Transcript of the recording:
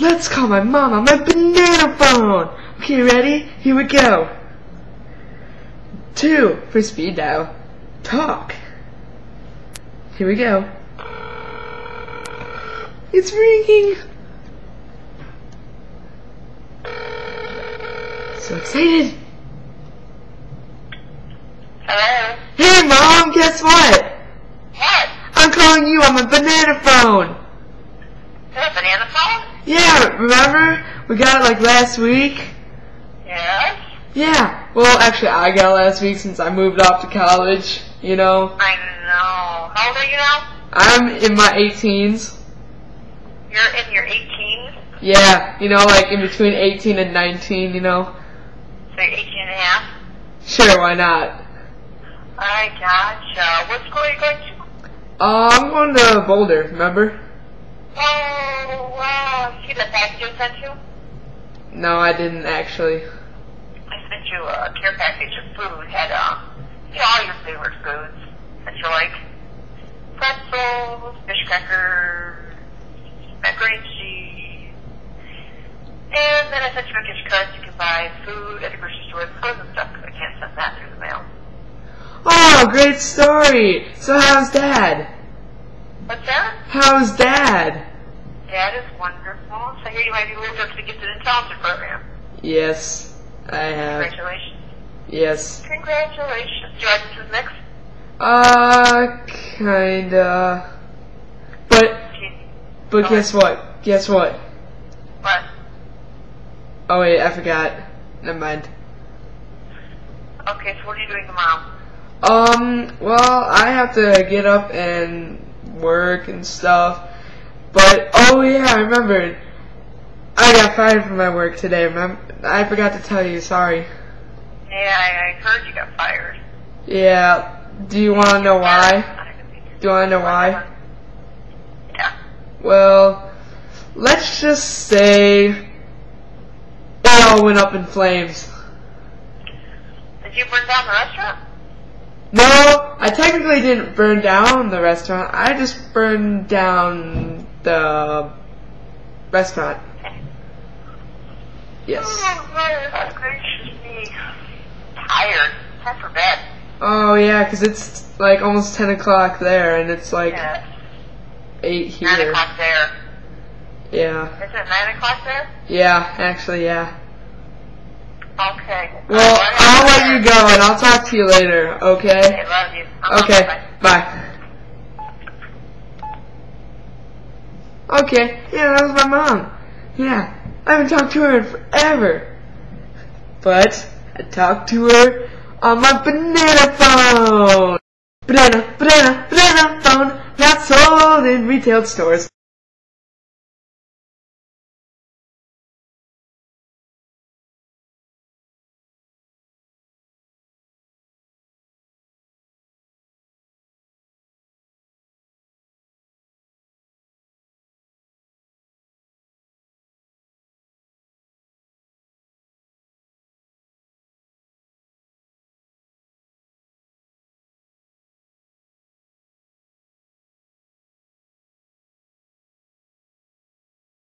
Let's call my mom on my banana phone. Okay, ready? Here we go. Two for speed dial. Talk. Here we go. It's ringing. So excited. Hello? Hey mom, guess what? What? I'm calling you on my banana phone. Is that a banana phone? Yeah, remember? We got it like last week. Yes. Yeah. Well, actually, I got it last week since I moved off to college. You know, I know. How old are you now? I'm in my 18s. You're in your 18s, Yeah, you know, like in between 18 and 19. You know. so you're 18 and a half. Sure, why not? I gotcha. What school are you going to? Uh, I'm going to Boulder. Remember? Oh, wow. See the package I sent you? No, I didn't actually. I sent you a care package of food. Had, uh, you know, all your favorite foods that you like. Pretzels, fish crackers, macaroni and cheese. And then I sent you a gift card so you can buy food at the grocery store and frozen stuff because I can't send that through the mail. Oh, great story. So how's Dad? What's that? How's Dad? Dad is wonderful. So I hear you might be moved up to the Gifted and Talented program. Yes, I have. Congratulations. Yes. Congratulations. Do you like this mix? Uh, kinda. But, but guess what? Guess what? What? Oh wait, I forgot. Never mind. Okay, so what are you doing tomorrow? Um, well, I have to get up and work and stuff. But, oh yeah, I remembered. I got fired from my work today. I forgot to tell you, sorry. Yeah, I, I heard you got fired. Yeah, do you want to know why? Do you want to know why? Yeah. Well, let's just say it all went up in flames. Did you burn down the restaurant? No, I technically didn't burn down the restaurant. I just burned down the restaurant. Yes. Oh, my gracious me. Tired. Time for bed. Oh yeah, 'cause it's like almost 10 o'clock there and it's like Yeah. 8 Nine here. o'clock there. Yeah. Is it nine o'clock there? Yeah, actually, yeah. Okay. Well, I'll let you go and I'll talk to you later, okay? Okay, love you. Uh-huh, Okay, bye. bye. Okay, yeah, that was my mom. Yeah, I haven't talked to her in forever. But I talked to her on my banana phone. Banana, banana, banana phone, not sold in retail stores.